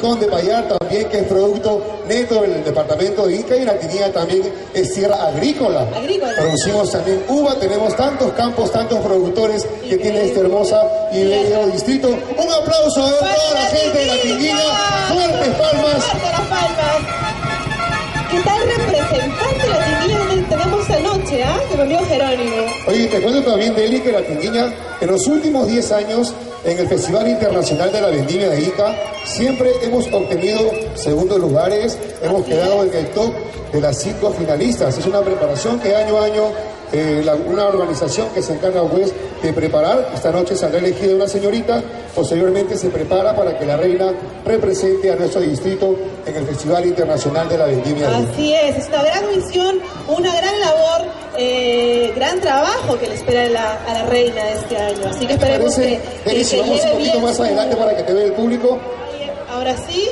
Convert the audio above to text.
de payar también, que es producto neto del departamento de Ica, y la Quinilla también es tierra agrícola. Agrícola. Producimos también uva, tenemos tantos campos, tantos productores que tiene este hermosa y bello distrito. Un aplauso a toda la gente de la Quinilla, fuertes palmas. Fuerte las palmas. ¿Qué tal representante de la Tinguilla donde tenemos esta noche, ah? De mi amigo Jerónimo. Oye, te cuento también, Deli, que la Quinguiña en los últimos 10 años en el Festival Internacional de la Vendimia de Ica siempre hemos obtenido segundos lugares, hemos quedado en el top de las cinco finalistas. Es una preparación que año a año eh, una organización que se encarga pues de preparar. Esta noche saldrá elegida una señorita, posteriormente se prepara para que la reina represente a nuestro distrito en el Festival Internacional de la Vendimia de Ica. Así es, es una gran misión, una gran labor, eh, gran trabajo que le espera a la, a la reina este año. Así que esperemos que, que, que vamos un poquito más adelante para que te vea el público. Ahora sí.